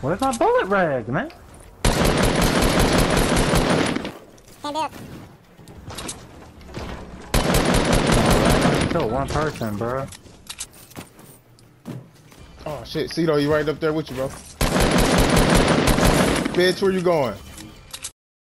Where's my bullet rag, man. Stand up. Kill one person, bro. Oh shit, Cito, you right up there with you, bro. Bitch, where you going?